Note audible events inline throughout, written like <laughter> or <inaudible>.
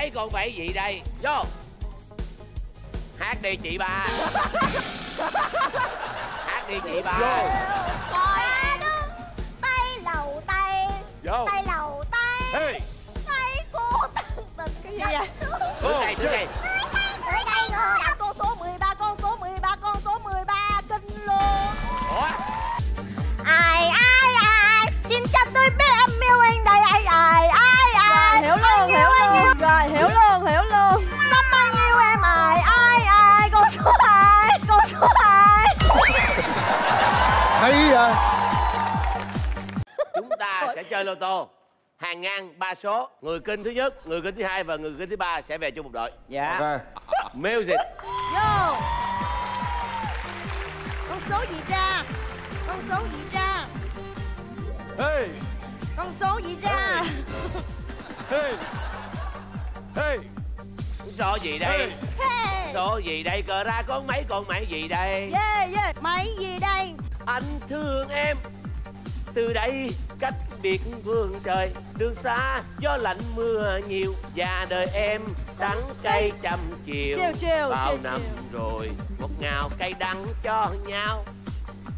mấy con bảy gì đây? Vô. Hát đi chị ba. Hát đi chị ba. Đứng tay lầu tay. Vô. Tay lầu tay. Hey. Tay cô. Tình tình cái gì vậy? Thứ này thứ này chơi lô tô. Hàng ngang ba số. Người kinh thứ nhất người kinh thứ hai và người kinh thứ ba sẽ về chung một đội. Dạ. Ok. Music. Vô. Con số gì ra? Con số gì ra? Hey. Con số gì ra? Hey. Hey. Số gì đây? Hey. số gì đây? Cờ ra con mấy con mấy gì đây? Yeah yeah. Mấy gì đây? Anh thương em từ đây cách biệt phương trời đường xa gió lạnh mưa nhiều. Và đời em đắng cay trăm chiều. Chiều, chiều, bao chiều, năm chiều. rồi một ngào cay đắng cho nhau.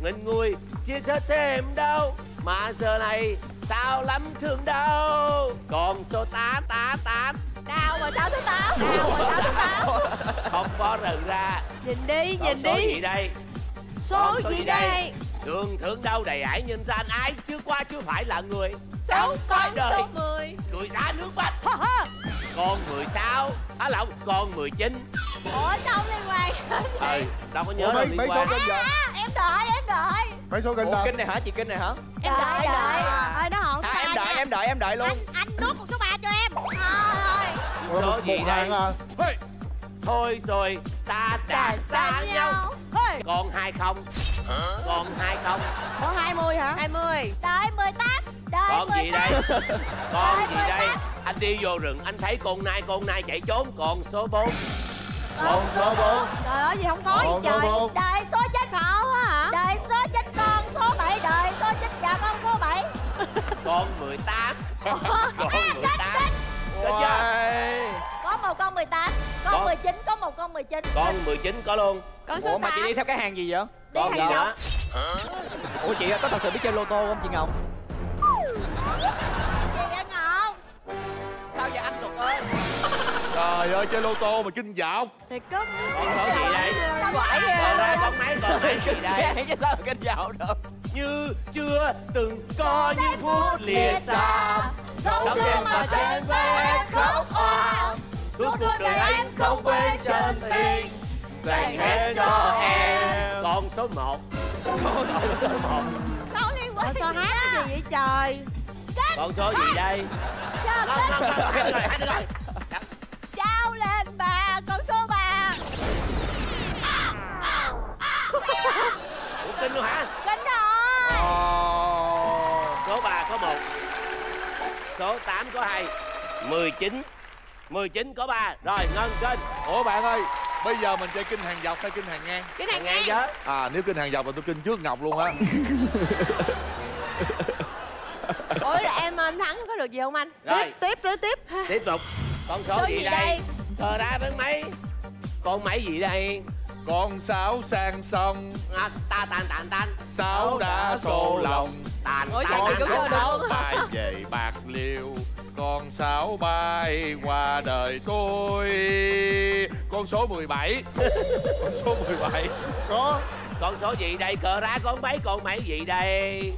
Nghìn người chia sẻ thêm đâu? Mà giờ này sao lắm thương đâu? Còn số tám tám tám đào rồi sáu thứ tám đào rồi sáu thứ tám không có rừng ra. Nhìn đi nhìn số đi. gì đây? Số số gì gì đây? đây? Đường thượng đâu đầy ải nhân gian ai chưa qua chưa phải là người. Số Trong cõi con đời. số 10 cười ra nước mắt. Con 16 á lộn con 19 ủa sao liên quan ừ đâu có nhớ Ủa, mấy liên mấy số kênh vậy? À, em đợi em đợi. Mấy số kênh ủa đâu kinh này hả? Chị kinh này hả? Em đợi đợi. Ơi nó hòn à em đợi em đợi em đợi luôn. Anh anh nuốt một số ba cho em. Thôi Ủa, số một gì một đây? à? Hey thôi rồi ta đã xa nhau. Hey, còn hai không còn hai không? Có 20 hả? 20 đợi 18 đợi con gì 18 đây? <laughs> Con gì đây? 18. anh đi vô rừng anh thấy con nai con nai chạy trốn. Còn số 4 còn số 4 trời ơi gì không có Còn gì trời. bốn. đợi số chết á hả? Đợi số chết con số 7 đợi số chết già con số 7 con 18 con 18 Được chưa? Uầy. có một con 18 con Con- 19 có một con 19 con 19 có luôn. Con ủa mà chị đi theo cái hàng gì vậy? Đi con gì hàng dọc ủa chị có thật sự biết chơi lô tô không chị ngọc? Gì vậy ngọc? Sao vậy anh Lục ơi? Trời ơi chơi lô tô mà kinh dạo. Thì có con số gì đây quậy còn đây con mấy con mấy gì đây chứ sao kinh dạo được như chưa từng có những phút lìa xa. Sống chưa mà trên vai em khóc òa Suốt cuộc đời anh không quên chân tình. Dành hết cho em. Con số 1 Con số 1 Không liên quan sao hát cái gì vậy trời? Con số gì đây? Rồi, hát. rồi Trao lên bà con số 3 Ủa kinh luôn hả? Kinh rồi. Số 3 có 1 Số 8 có 2 19 19 có 3 Rồi ngân kênh Ủa bạn ơi Bây giờ mình chơi kinh hàng dọc hay kinh hàng ngang? Cái Hàng ngang chứ À nếu kinh hàng dọc là tôi kinh trước Ngọc luôn á. <laughs> Ủa rồi em em thắng có được gì không anh? Rồi. tiếp tiếp tiếp. Tiếp tục. Con số, Số gì, gì đây? đây? Cờ ra với mấy Con mấy gì đây? Con sáu sang sông. À, Ta tan tan tan Sáu đã xô lòng. Tàn Ủa, tan vậy tan thì có tan con sáu bay qua đời tôi. Con số 17 con số 17 có. Con số gì đây? Cờ ra con mấy con mấy gì đây?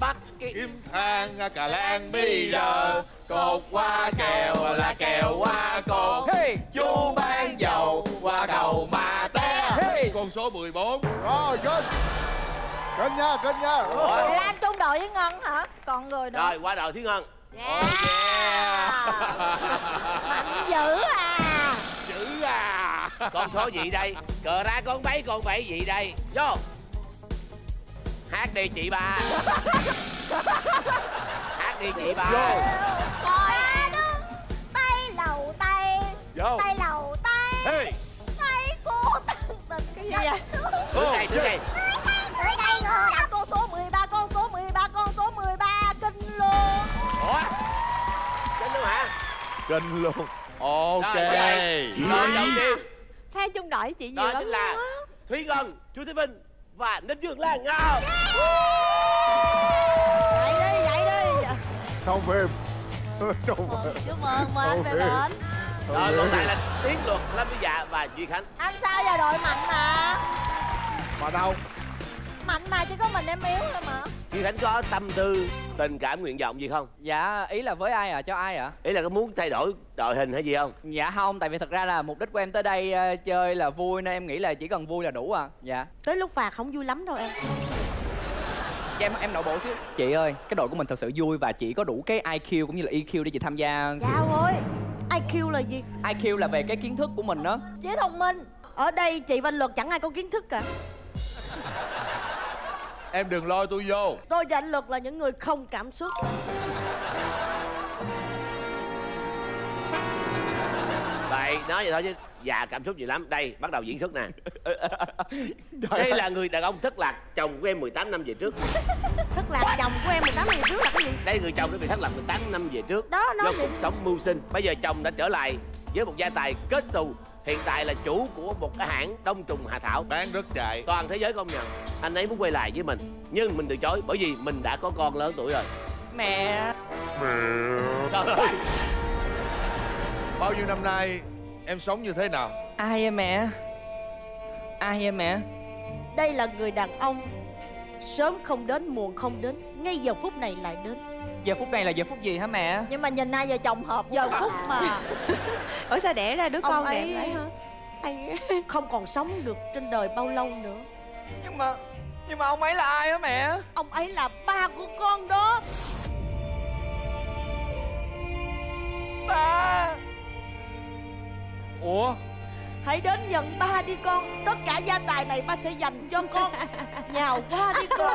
Bắt cái kim thang cà lan bây giờ cột qua kèo là kèo qua cột. Hey! Chú bán dầu qua cầu mà té. Hey! Con số 14 rồi kênh kênh nha kênh nha. Là anh chung đội với ngân hả? Còn người nữa. Rồi qua đầu Thúy Ngân Yeah. <laughs> Mạnh dữ à. Chữ à. Con số gì đây? Cờ ra con mấy con bảy gì đây? Vô. Hát đi chị ba. Hát đi chị ba. Coi đứng tay lầu tay. Vô. Tay lầu tay. Hey. Tay cô tình tình cái gì vậy? Thứ này thứ này kinh luôn. Ok. Rồi, đầu tiên. Sao chung đội chị nhiều đó lắm là Thúy Ngân, Chu Thế Vinh và Ninh Dương Lan Ngọc. Dậy đi, dậy đi. Xong phim phim Chúc mừng, mời anh về bển Rồi còn lại là Tiến Luật, Lâm Vy Dạ và Duy Khánh. Anh sao giờ đội mạnh mà? Mà đâu Mạnh mà chỉ có mình em yếu thôi mà. Duy Khánh có tâm tư, tình cảm, nguyện vọng gì không? Dạ ý là với ai à cho ai à Ý là có muốn thay đổi đội hình hay gì không? Dạ không tại vì thật ra là mục đích của em tới đây ờ, chơi là vui nên em nghĩ là chỉ cần vui là đủ à. Dạ. Tới lúc phạt không vui lắm đâu em. Em em nội bộ xíu. Chị ơi cái đội của mình thật sự vui và chị có đủ cái IQ cũng như là EQ để chị tham gia. Chào ơi IQ là gì? IQ là về cái kiến thức của mình đó. Trí thông minh. Ở đây chị và Luật chẳng ai có kiến thức cả em đừng lôi tôi vô Tôi và anh Luật là những người không cảm xúc Vậy nói vậy thôi chứ già cảm xúc nhiều lắm. Đây, bắt đầu diễn xuất nè. <laughs> Đây là người đàn ông thất lạc, chồng của em 18 năm về trước. Thất lạc chồng của em 18 năm trước là cái gì? Đây người chồng đã bị thất lạc 18 năm về trước. Đó, nói do gì? cuộc sống mưu sinh. Bây giờ chồng đã trở lại với một gia tài kết xù. Hiện tại là chủ của một cái hãng đông trùng hạ thảo. bán rất chạy Toàn thế giới công nhận. Anh ấy muốn quay lại với mình. Nhưng mình từ chối bởi vì mình đã có con lớn tuổi rồi. Mẹ Trời ơi. bao nhiêu năm nay em sống như thế nào Ai em mẹ Ai em mẹ Đây là người đàn ông Sớm không đến, muộn không đến Ngay giờ phút này lại đến Giờ phút này là giờ phút gì hả mẹ? Nhưng mà nhìn hai vợ chồng hợp giờ <laughs> phút mà. Ủa sao đẻ ra đứa Ông con ấy- đẹp vậy hả? anh <laughs> không còn sống được trên đời bao lâu nữa. Nhưng mà Nhưng mà ông ấy là ai hả mẹ? Ông ấy là ba của con đó. Ba! Ủa? Hãy đến nhận ba đi con. Tất cả gia tài này ba sẽ dành cho con. <laughs> Nhào qua đi con.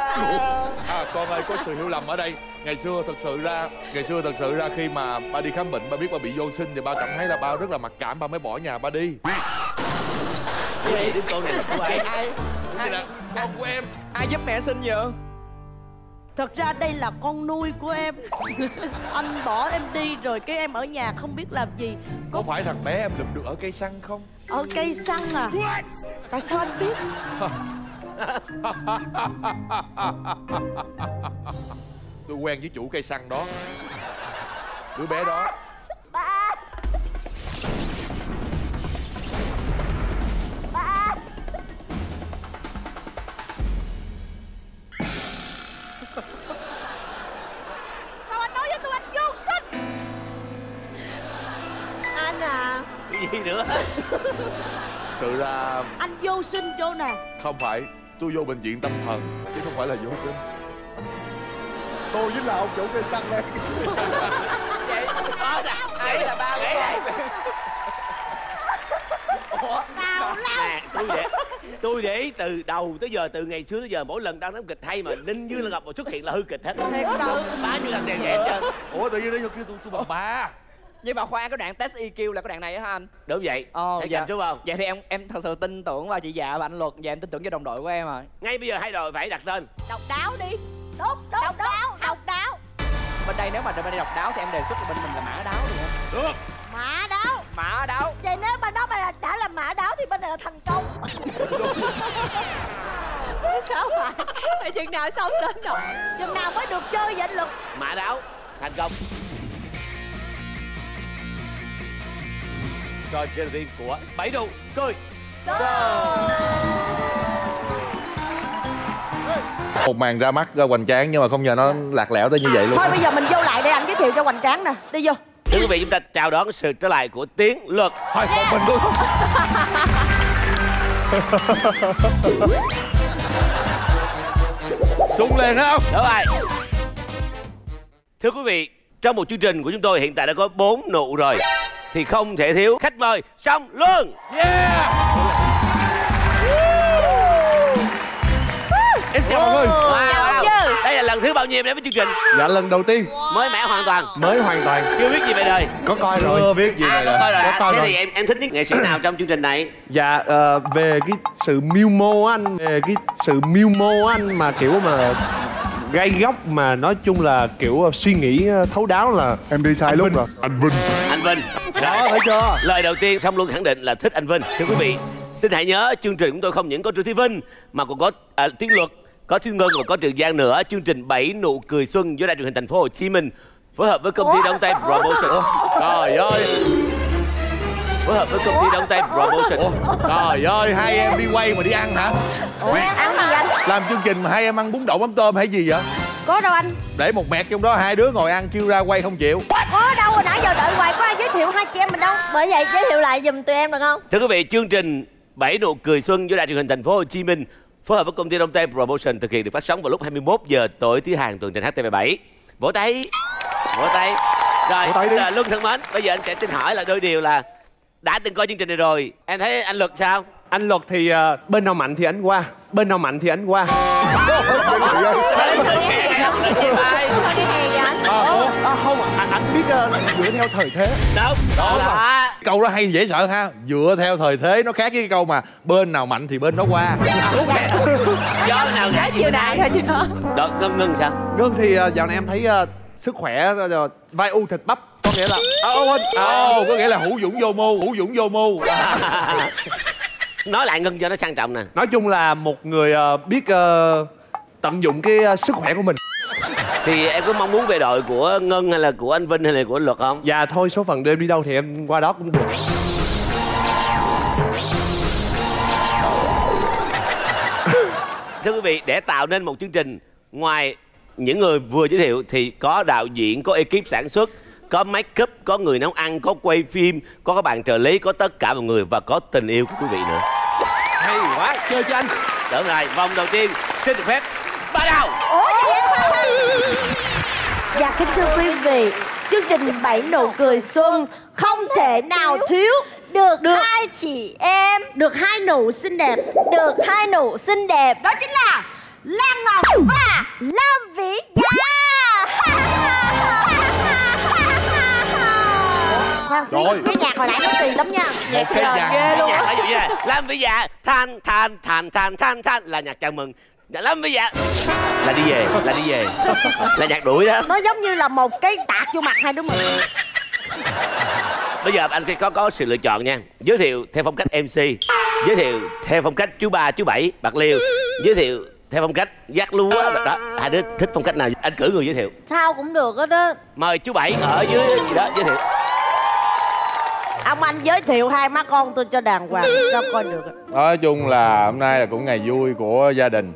À con ơi có sự hiểu lầm ở đây ngày xưa thật sự ra ngày xưa thật sự ra khi mà ba đi khám bệnh ba biết ba bị vô sinh thì ba cảm thấy là ba rất là mặc cảm ba mới bỏ nhà ba đi. Vậy đứa con này là của ai? Ai? Là con của em. Ai giúp mẹ sinh vậy? Thật ra đây là con nuôi của em. <laughs> Anh bỏ em đi rồi cái em ở nhà không biết làm gì. Có phải thằng bé em lụm được ở cây xăng không? Ở cây xăng à? Tại sao anh biết <laughs> tôi quen với chủ cây xăng đó. Đứa bé đó. Ba. Ba. Sao anh nói với tôi anh vô sinh? Anh à. Cái gì nữa? sự ra Anh vô sinh chỗ nào? Không phải tôi vô bệnh viện tâm thần chứ không phải là vô sinh Tôi chính là ông chủ cây xăng đây <laughs> Vậy có nè. Đây là ba của con. Ủa? Tào Nè, tôi để tôi để ý từ đầu tới giờ từ ngày xưa tới giờ mỗi lần đang đóng kịch hay mà Ninh Dương là gặp một xuất hiện là hư kịch hết. Thiệt sự Bao nhiêu lần đều vậy hết trơn. ủa tự nhiên đây kêu tôi tôi bằng ba Nhưng mà khoan cái đoạn test EQ là cái đoạn này á hả anh Đúng vậy. Ồ, Thấy dạ. cảm xúc không? Vậy thì em em thật sự tin tưởng vào chị dạ và anh Luật Và em tin tưởng cho đồng đội của em rồi Ngay bây giờ hai đội phải đặt tên. Độc đáo đi Đốt, đốt, độc đáo, độc đáo. Bên đây nếu mà bên đây độc đáo thì em đề xuất là bên mình là mã đáo đi hả Được. Mã đáo. Mã đáo. Vậy nếu bên đó mà là- đã là mã đáo thì bên này là thành công. Sao phải Phải chừng nào xong đến rồi. Chừng nào mới được chơi vậy anh Lực? Mã đáo. Thành công. Rồi chơi tiên của bảy đu. Cười. Một màn ra mắt ra hoành tráng nhưng mà không ngờ nó lạc lẽo tới như vậy luôn Thôi bây giờ mình vô lại để anh giới thiệu cho hoành tráng nè Đi vô Thưa quý vị chúng ta chào đón sự trở lại của Tiến Luật. thôi còn mình luôn <laughs> sung lên không Đúng rồi. Thưa quý vị, trong một chương trình của chúng tôi hiện tại đã có 4 nụ rồi thì không thể thiếu khách mời Song Luân. yeah em chào mọi người. Wow, wow. Đây là lần thứ bao nhiêu em đến với chương trình? Dạ lần đầu tiên. Mới mẻ hoàn toàn, mới hoàn toàn. Chưa biết gì về đời. có coi rồi. Chưa biết gì À, này có là coi rồi có coi Thế rồi. thì em em thích nhất nghệ sĩ nào trong chương trình này? Dạ ờ, về cái sự mưu mô anh Về cái sự mưu mô anh mà kiểu mà gây góc mà nói chung là kiểu suy nghĩ thấu đáo là Em đi sai lúc rồi. Anh Vinh. Anh Vinh. đó thấy chưa? Lời đầu tiên Song Luân khẳng định là thích anh Vinh. Thưa quý vị Xin hãy nhớ chương trình của tôi không những có Trương Thị Vinh Mà còn có à, Tiến Luật Có Thiên Ngân và có Trường Giang nữa. Chương trình 7 nụ cười xuân do Đài truyền hình thành phố Hồ Chí Minh Phối hợp với công ty Đông Tây Promotion. Trời ơi. Phối hợp với công ty Đông Tây Promotion. Trời ơi hai em đi quay mà đi ăn hả? Ủa ăn gì anh Làm chương trình mà hai em ăn bún đậu mắm tôm hay gì vậy? Có đâu anh. Để một mẹt trong đó hai đứa ngồi ăn kêu ra quay không chịu. Có đâu hồi nãy giờ đợi hoài có ai giới thiệu hai chị em mình đâu. Bởi vậy giới thiệu lại giùm tụi em được không? Thưa quý vị, chương trình 7 nụ cười xuân do Đài truyền hình thành phố Hồ Chí Minh phối hợp với công ty Đông Tây Promotion thực hiện được phát sóng vào lúc 21 giờ tối thứ hàng tuần trên HTV7. Vỗ tay. Vỗ tay. Rồi, Vỗ tay đi. Luân thân mến, bây giờ anh sẽ xin hỏi là đôi điều là đã từng coi chương trình này rồi, em thấy anh Luật sao? Anh Luật thì ờ, bên nào mạnh thì anh qua Bên nào mạnh thì anh qua dựa theo thời thế. Đúng, đó là Câu đó hay dễ sợ ha. Dựa theo thời thế nó khác với cái câu mà Bên nào mạnh thì bên đó qua. Gió nào ngã chiều đại thôi chứ. đó Đó, ngân ngân sao? Ngân thì ờ, dạo này em thấy ờ, sức khỏe ờ, vai u thịt bắp Có nghĩa là à, ô, à, Ồ, có nghĩa là hữu dũng vô mưu Hữu dũng vô mưu. <laughs> Nói lại ngân cho nó sang trọng nè. Nói chung là một người ờ, biết ờ, tận dụng cái ờ, sức khỏe của mình Thì em có mong muốn về đội của Ngân hay là của anh Vinh hay là của Luật không? Và thôi số phận đưa em đi đâu thì em qua đó cũng được <laughs> Thưa quý vị, để tạo nên một chương trình ngoài những người vừa giới thiệu thì có đạo diễn, có ekip sản xuất, có make up, có người nấu ăn, có quay phim, có các bạn trợ lý, có tất cả mọi người và có tình yêu của quý vị nữa. Hay quá, chơi cho anh Đúng rồi, vòng đầu tiên xin được phép bắt đầu. Ủa thưa quý vị Chương trình bảy nụ cười xuân Không thể nào thiếu được, được hai chị em Được hai nụ xinh đẹp Được hai nụ xinh đẹp Đó chính là Lan Ngọc và Lâm Vĩ Dạ <laughs> Khoan xíu, Rồi. cái nhạc hồi nãy nó kỳ lắm nha Một cái nhạc Cái nhạc là gì vậy? Lâm Vĩ Dạ than than than than than than là nhạc chào mừng. Dạ, Lâm Vĩ Dạ là đi về, là đi về. Là nhạc đuổi đó. Nó giống như là một cái tạc vô mặt hai đứa mình Bây giờ anh có có sự lựa chọn nha. Giới thiệu theo phong cách MC, giới thiệu theo phong cách chú ba chú bảy bạc liêu, giới thiệu theo phong cách giác lúa đó, đó. Hai đứa thích phong cách nào? Anh cử người giới thiệu. Sao cũng được hết đó Mời chú bảy ở dưới gì đó giới thiệu. Ông anh giới thiệu hai má con tôi cho đàng hoàng Sao coi được Nói chung là hôm nay là cũng ngày vui của gia đình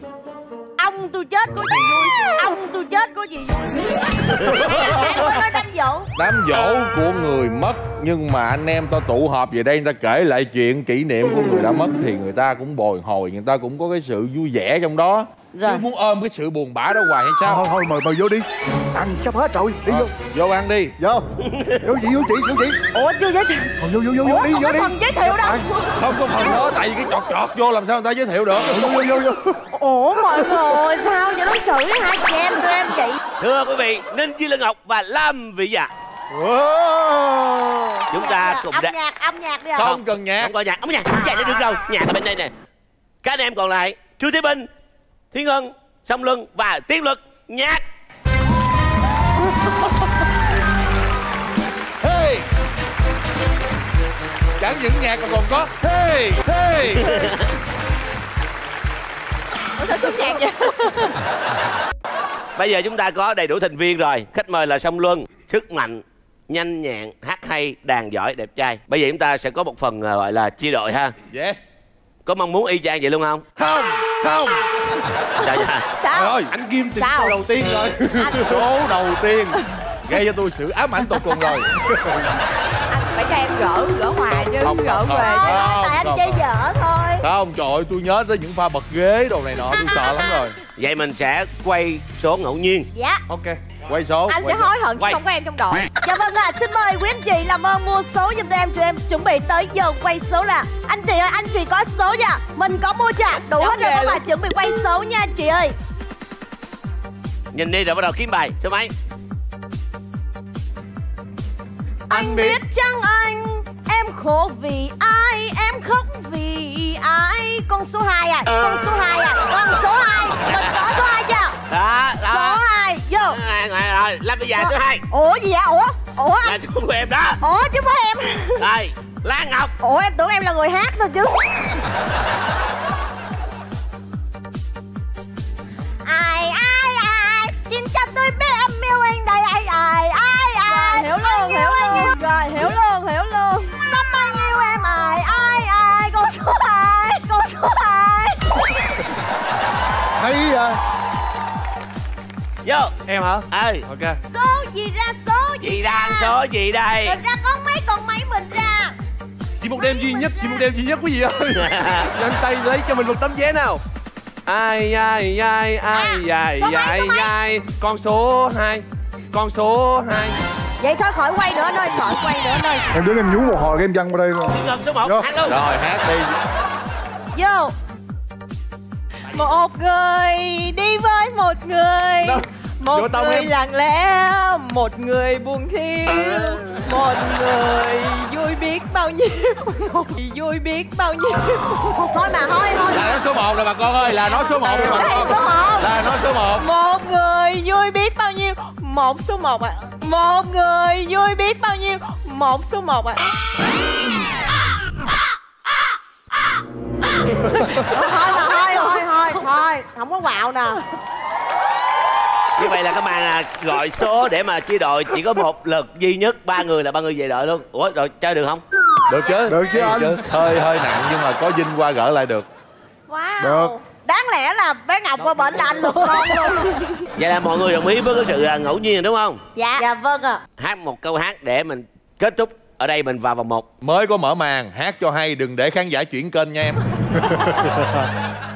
Ông tôi chết có gì vui? Ông tôi chết có gì vui? Nói đám dỗ Đám dỗ của người mất, Nhưng mà anh em ta tụ họp về đây, Người ta kể lại chuyện kỷ niệm của người đã mất, Thì người ta cũng bồi hồi, Người ta cũng có cái sự vui vẻ trong đó. Rồi. Chứ muốn ôm cái sự buồn bã đó hoài hay sao? Thôi thôi mời mời vô đi. Ăn sắp hết rồi đi vô. Vô ăn đi. Vô. Vô chị vô chị vô chị. Ủa chưa giới thiệu. Thôi vô vô vô vô Ủa đi không vô có đi. phần giới thiệu đâu. Không có phần đó Tại vì cái chọt chọt vô làm sao người ta giới thiệu được? Vô vô vô vô. Ủa mọi người sao vậy? Đối xử với hai chị em tụi em vậy? Thưa quý vị, Ninh Duy Lân Ngọc và Lam Vĩ Dạ. Wow. Chúng ta cùng Âm đã... nhạc âm nhạc đi ạ. Không cần nhạc. Không có nhạc, không có nhạc, nhạc sẽ được đâu. Nhạc ở bên đây nè. Các anh em còn lại, Trương Thế Bình, Thiên Ngân, Song Luân và Tiến Luật. Nhạc. <laughs> Hey Chẳng những nhạc mà còn có Hey Hey Ủa sao xuống nhạc vậy <laughs> Bây giờ chúng ta có đầy đủ thành viên rồi. Khách mời là Song Luân, sức mạnh, nhanh nhẹn, hát hay, đàn giỏi, đẹp trai. Bây giờ chúng ta sẽ có một phần ờ, gọi là chia đội ha. Yes Có mong muốn y chang vậy luôn không? Không Không. Sao vậy? Sao? Rồi Anh Kim tìm Sao? đầu tiên rồi. Số <laughs> đầu tiên. Gây cho tôi sự ám ảnh tột cùng rồi. Anh phải cho em gỡ Gỡ hòa chứ Không, Gỡ không, về không. Thôi Không, tại anh không, chơi dở thôi. Không trời ơi tôi nhớ tới những pha bật ghế đồ này nọ Tôi sợ lắm rồi. <laughs> Vậy mình sẽ quay số ngẫu nhiên. Dạ. Ok Quay số Anh quay sẽ số. hối hận chứ Quay. không có em trong đội Dạ vâng ạ, xin mời quý anh chị làm ơn mua số giùm tụi em Tụi em chuẩn bị tới giờ quay số là Anh chị ơi, anh chị có số nha Mình có mua chưa? Đủ Giống hết rồi các bạn chuẩn bị quay số nha anh chị ơi Nhìn đi rồi bắt đầu kiếm bài. Số mấy? Anh biết chăng anh Em khổ vì ai Em khóc vì ai Con số 2 à Con số 2 à Con số 2 Mình có số 2 chưa Đó, Số đó. 2 Vô Rồi. Lam Vĩ Dạ số 2. Ủa gì vậy? Ủa? Ủa? Là chú của em đó. Ủa chứ phải em. Rồi lan ngọc. Ủa em tưởng em là người hát thôi chứ. Ai ai ai xin cho tôi biết âm yêu anh đây. Ai ai ai ai hiểu luôn hiểu luôn. rồi hiểu luôn hiểu luôn. Năm anh yêu em ai? Ai ai? Con số hai con số hai. Hay à vô. Em hả? Ơi ok. Số gì ra số gì, chị đang số gì đây? Mình ra con mấy con mấy mình ra. Chỉ một đêm duy nhất chỉ một đêm duy nhất quý vị ơi nhanh tay lấy cho mình một tấm vé nào. Ai ai ai ai ai mấy, ai mấy? ai? Con số 2 con số 2 vậy thôi khỏi quay nữa nơi khỏi quay nữa nơi. Em đứng em nhú một hồi cái em văng qua đây số Vô. hát luôn. Rồi hát đi. Vô một người đi với một người. Đâu? một Vô người lặng lẽ một người buồn thiêu. Một người vui biết bao nhiêu. Một người vui biết bao nhiêu. Thôi mà thôi thôi. Là nó số 1 rồi bà con ơi là nó số 1 rồi bà con. số là nó số 1 một người vui biết bao nhiêu. Một số một ạ. Một người vui biết bao nhiêu. Một số một ạ. thôi <laughs> thôi không có quạo nè. Như vậy là các bạn à, gọi số để mà chia đội. Chỉ có một lượt duy nhất ba người là ba người về đội luôn. Ủa rồi chơi được không? Được chứ. Được chứ anh. hơi hơi nặng nhưng mà có dinh qua gỡ lại được. Wow. Được. đáng lẽ là bé ngọc qua bệnh là anh luôn. Vậy là mọi người đồng ý với cái sự à, ngẫu nhiên đúng không? Dạ. Dạ vâng ạ. Hát một câu hát để mình kết thúc. Ở đây mình vào vòng một. Mới có mở màn hát cho hay đừng để khán giả chuyển kênh nha em <laughs>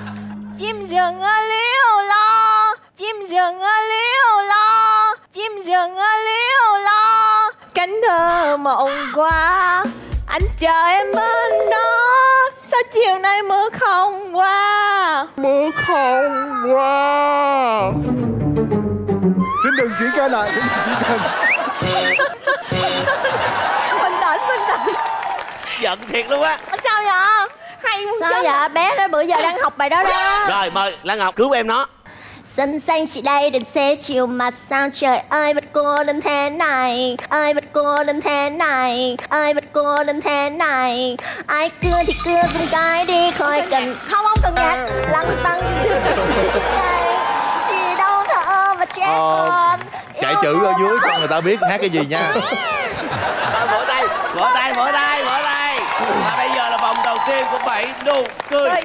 chim rừng ở liễu lo. Chim rừng ở liễu lo. Chim rừng ở liễu lo. Cánh thơ mộng qua anh chờ em bên đó. Sao chiều nay mưa không qua? Mưa không qua. Xin đừng chuyển kênh lại xin đừng chuyển kênh bình tĩnh bình tĩnh giận thiệt luôn á. Sao vậy hay sao vậy? Bé đó bữa giờ đang học bài đó đó. Rồi mời lan ngọc cứu em nó. Sân xanh chị đây đến xế chiều mà sao trời ơi vẫn cô đơn thế này. Ơi vẫn cô đơn thế này. Ơi vẫn cô đơn thế này. Ai cưa thì cưa dùng cái đi khỏi cần Không không cần nhạc. <laughs> Lăng tăng đây Thì đâu thở và trẻ Ờ, con. chạy chữ ở dưới cho người ta biết hát cái gì nha. <laughs> Vỗ tay vỗ tay vỗ tay vỗ tay và bây giờ là vòng đầu tiên của bảy nụ cười Rồi,